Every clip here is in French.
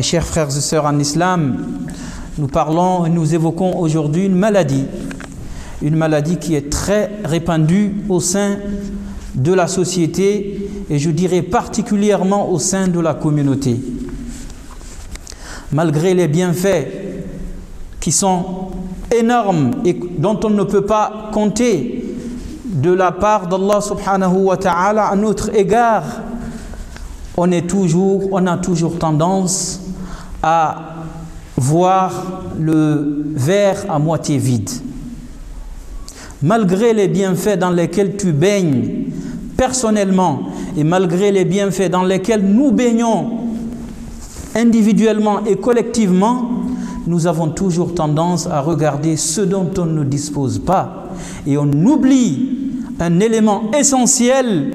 Mes chers frères et sœurs en islam, nous parlons, nous évoquons aujourd'hui une maladie, une maladie qui est très répandue au sein de la société et je dirais particulièrement au sein de la communauté. Malgré les bienfaits qui sont énormes et dont on ne peut pas compter de la part d'Allah subhanahu wa ta'ala à notre égard, on est toujours, on a toujours tendance à voir le verre à moitié vide. Malgré les bienfaits dans lesquels tu baignes personnellement et malgré les bienfaits dans lesquels nous baignons individuellement et collectivement, nous avons toujours tendance à regarder ce dont on ne dispose pas et on oublie un élément essentiel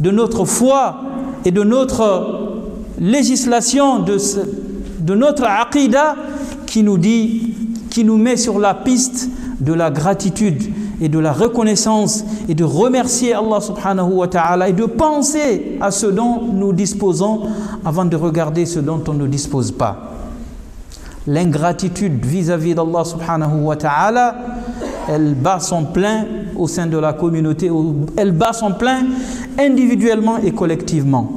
de notre foi et de notre législation, de, de notre aqidah qui nous dit, qui nous met sur la piste de la gratitude et de la reconnaissance et de remercier Allah subhanahu wa ta'ala et de penser à ce dont nous disposons avant de regarder ce dont on ne dispose pas. L'ingratitude vis-à-vis d'Allah subhanahu wa ta'ala, elle bat son plein au sein de la communauté, elle bat son plein individuellement et collectivement.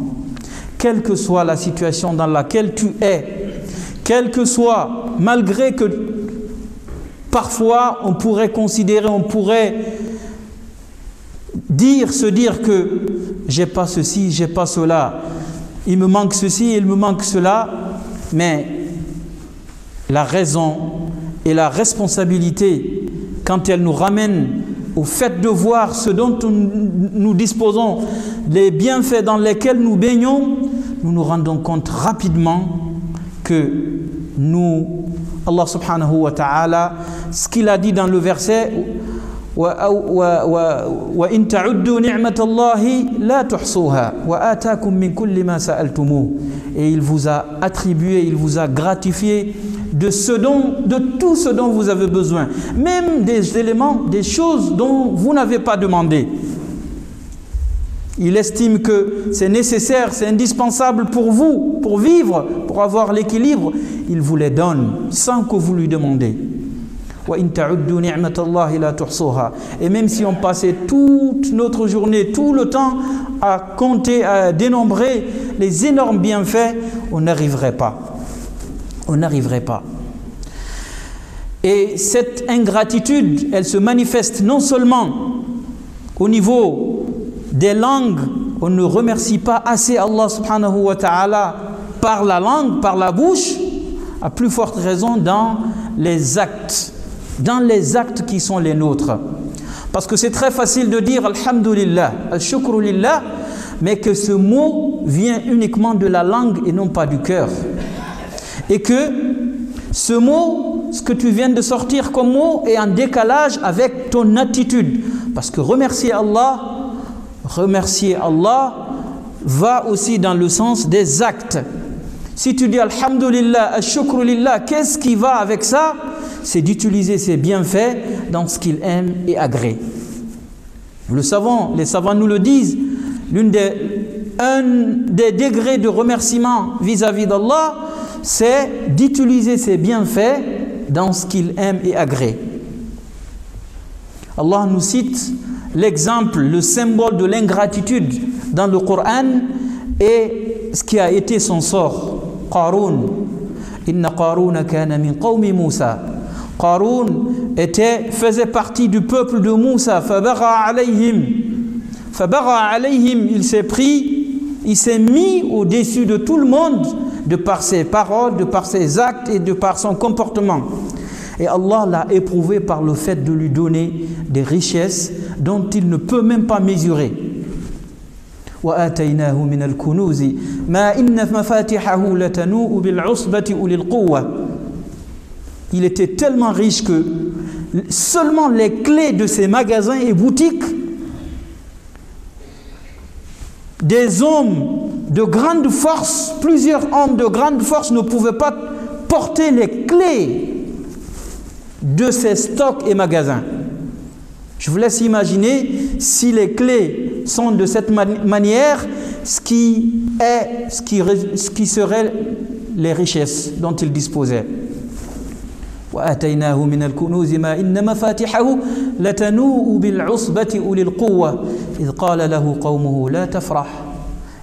Quelle que soit la situation dans laquelle tu es, quelle que soit, malgré que parfois on pourrait considérer, on pourrait dire, se dire que j'ai pas ceci, j'ai pas cela, il me manque ceci, il me manque cela, mais la raison et la responsabilité, quand elle nous ramène au fait de voir ce dont nous disposons, les bienfaits dans lesquels nous baignons, nous nous rendons compte rapidement que nous, Allah subhanahu wa ta'ala, ce qu'il a dit dans le verset, وإن تعدوا نعمة الله لا تحصوها وآتاكم من كل ما سألتموه et il vous a attribué, il vous a gratifié de ce dont, de tout ce dont vous avez besoin, même des éléments, des choses dont vous n'avez pas demandé. Il estime que c'est nécessaire, c'est indispensable pour vous, pour vivre, pour avoir l'équilibre. Il vous les donne sans que vous lui demandez. Et même si on passait toute notre journée, tout le temps à compter, à dénombrer les énormes bienfaits, on n'arriverait pas. On n'arriverait pas. Et cette ingratitude, elle se manifeste non seulement au niveau des langues, on ne remercie pas assez Allah subhanahu wa ta'ala par la langue, par la bouche, à plus forte raison dans les actes dans les actes qui sont les nôtres. Parce que c'est très facile de dire Alhamdulillah, Al-Shukrulillah, mais que ce mot vient uniquement de la langue et non pas du cœur. Et que ce mot, ce que tu viens de sortir comme mot, est en décalage avec ton attitude. Parce que remercier Allah, remercier Allah va aussi dans le sens des actes. Si tu dis Alhamdulillah, Al-Shukrulillah, qu'est-ce qui va avec ça? C'est d'utiliser ses bienfaits dans ce qu'il aime et agrée. Nous le savons, les savants nous le disent, l'une des, des degrés de remerciement vis-à-vis d'Allah, c'est d'utiliser ses bienfaits dans ce qu'il aime et agrée. Allah nous cite l'exemple, le symbole de l'ingratitude dans le Coran et ce qui a été son sort. Qarun. Inna Qaruna kana min qawmi Musa. Qarun était, faisait partie du peuple de Moussa. alayhim. alayhim. Il s'est pris, il s'est mis au-dessus de tout le monde de par ses paroles, de par ses actes et de par son comportement. Et Allah l'a éprouvé par le fait de lui donner des richesses dont il ne peut même pas mesurer. وآتيناه من الكنوز ما إن مفاتحه لتنوء بالعصبة أولي القوة il était tellement riche que seulement les clés de ses magasins et boutiques, des hommes de grande force, plusieurs hommes de grande force ne pouvaient pas porter les clés de ses stocks et magasins. Je vous laisse imaginer si les clés sont de cette manière, ce qui est, ce qui, ce qui serait les richesses dont il disposait. وآتيناه من الكنوز ما إن مفاتحه لتنوء بالعصبة أولي القوة إذ قال له قومه لا تفرح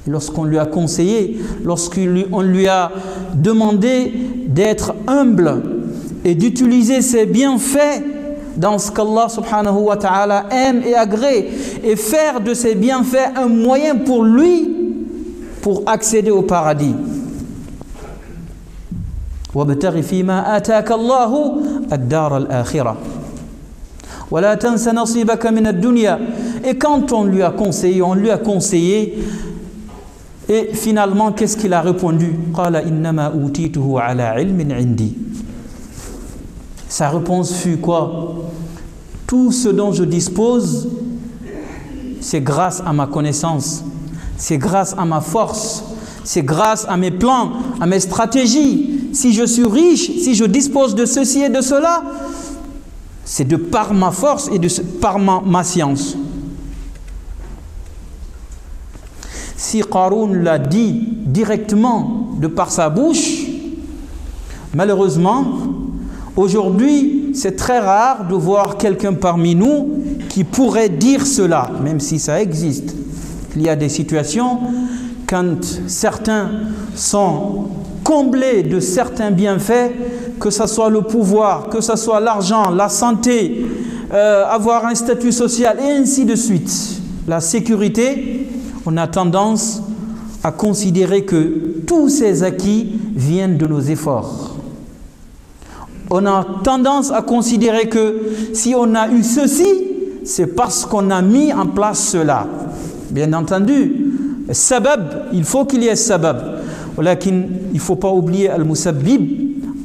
Lorsqu'on lui a conseillé, lorsqu'on lui a demandé d'être humble et d'utiliser ses bienfaits dans ce qu'Allah subhanahu wa ta'ala aime et agrée et faire de ses bienfaits un moyen pour lui pour accéder au paradis. وابتغ فيما آتاك الله الدار الآخرة ولا تنس نصيبك من الدنيا et quand on lui a conseillé on lui a conseillé et finalement qu'est-ce qu'il a répondu قال إنما أوتيته على علم عندي sa réponse fut quoi? Tout ce dont je dispose c'est grâce à ma connaissance c'est grâce à ma force c'est grâce à mes plans à mes stratégies si je suis riche, si je dispose de ceci et de cela, c'est de par ma force et de par ma, science. Si Qaroun l'a dit directement de par sa bouche, malheureusement, aujourd'hui, c'est très rare de voir quelqu'un parmi nous qui pourrait dire cela, même si ça existe. Il y a des situations quand certains sont comblés de certains bienfaits, que ce soit le pouvoir, que ce soit l'argent, la santé, euh, avoir un statut social et ainsi de suite. La sécurité, on a tendance à considérer que tous ces acquis viennent de nos efforts. On a tendance à considérer que si on a eu ceci, c'est parce qu'on a mis en place cela. Bien entendu, sabab, il faut qu'il y ait sabab. il ne faut pas oublier Al-Musabbib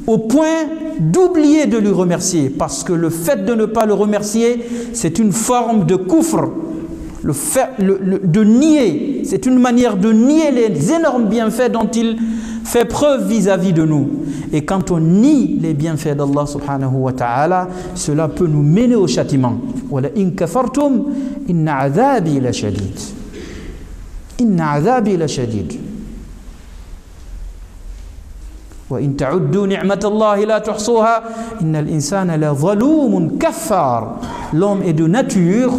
au point d'oublier de lui remercier. Parce que le fait de ne pas le remercier, c'est une forme de coufre. Le fait de nier, c'est une manière de nier les énormes bienfaits dont il fait preuve vis-à-vis de nous. Et quand on nie les bienfaits d'Allah subhanahu wa ta'ala, cela peut nous mener au châtiment. in kafartum inna adhabi la shadid. Inna adhabi la shadid. وإن تعدوا نعمة الله لا تحصوها إن الإنسان لظلوم كفار L'homme est de nature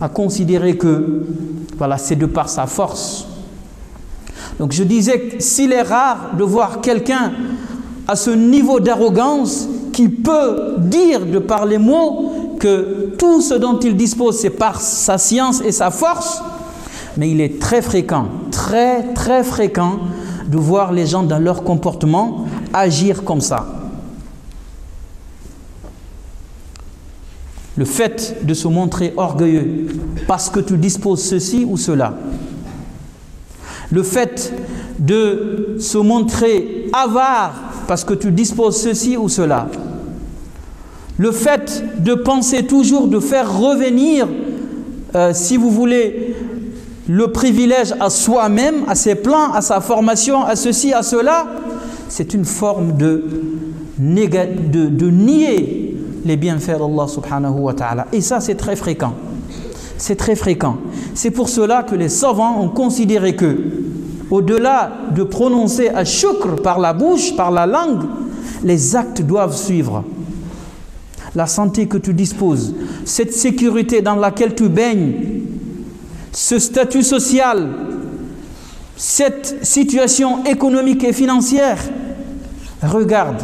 à considérer que voilà, c'est de par sa force. donc je disais que s'il est rare de voir quelqu'un à ce niveau d'arrogance qui peut dire de par les mots que tout ce dont il dispose c'est par sa science et sa force, mais il est très fréquent, très très fréquent de voir les gens dans leur comportement agir comme ça. Le fait de se montrer orgueilleux parce que tu disposes ceci ou cela. Le fait de se montrer avare parce que tu disposes ceci ou cela. Le fait de penser toujours de faire revenir, euh, si vous voulez, le privilège à soi-même, à ses plans, à sa formation, à ceci, à cela, c'est une forme de, de, de nier les bienfaits d'Allah subhanahu wa ta'ala. Et ça, c'est très fréquent. C'est très fréquent. C'est pour cela que les savants ont considéré que, au-delà de prononcer à shukr par la bouche, par la langue, les actes doivent suivre. La santé que tu disposes, cette sécurité dans laquelle tu baignes, ce statut social, cette situation économique et financière, regarde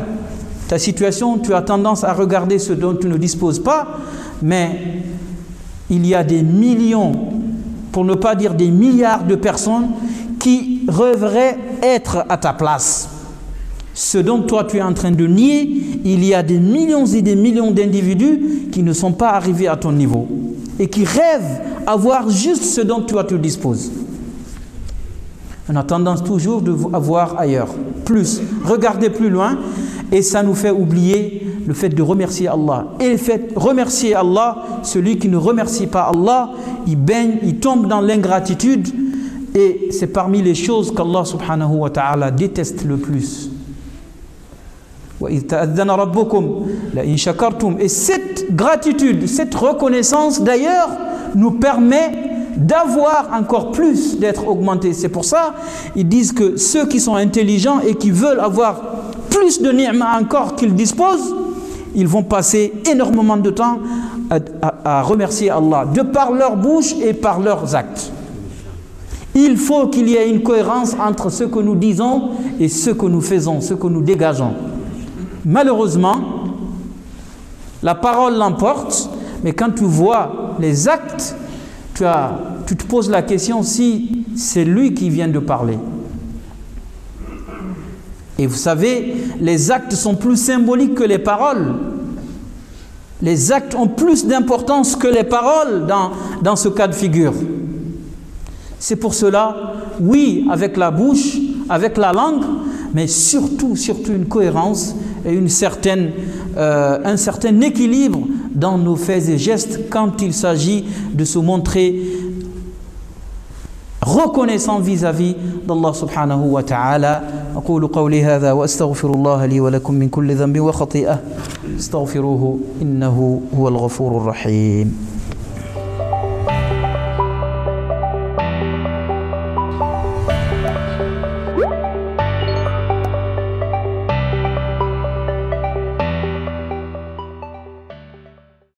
ta situation, tu as tendance à regarder ce dont tu ne disposes pas, mais il y a des millions, pour ne pas dire des milliards de personnes qui rêveraient être à ta place. Ce dont toi tu es en train de nier, il y a des millions et des millions d'individus qui ne sont pas arrivés à ton niveau et qui rêvent avoir juste ce dont toi tu disposes. On a tendance toujours de voir ailleurs, plus, regarder plus loin, et ça nous fait oublier le fait de remercier Allah. Et le fait remercier Allah, celui qui ne remercie pas Allah, il baigne, il tombe dans l'ingratitude, et c'est parmi les choses qu'Allah subhanahu wa ta'ala déteste le plus. Et cette gratitude, cette reconnaissance d'ailleurs nous permet d'avoir encore plus, d'être augmenté. C'est pour ça ils disent que ceux qui sont intelligents et qui veulent avoir plus de ni'ma encore qu'ils disposent, ils vont passer énormément de temps à, à, à remercier Allah, de par leur bouche et par leurs actes. Il faut qu'il y ait une cohérence entre ce que nous disons et ce que nous faisons, ce que nous dégageons. Malheureusement, la parole l'emporte, mais quand tu vois les actes, tu, te poses la question si c'est lui qui vient de parler. Et vous savez, les actes sont plus symboliques que les paroles. Les actes ont plus d'importance que les paroles dans ce cas de figure. C'est pour cela, oui, avec la bouche, avec la langue, mais surtout, surtout une cohérence et une certaine, euh, un certain équilibre dans nos faits et gestes quand il s'agit de se montrer reconnaissant vis-à-vis d'Allah subhanahu wa ta'ala أقول قولي هذا وأستغفر الله لي ولكم من كل ذنب وخطيئة استغفروه إنه هو الغفور الرحيم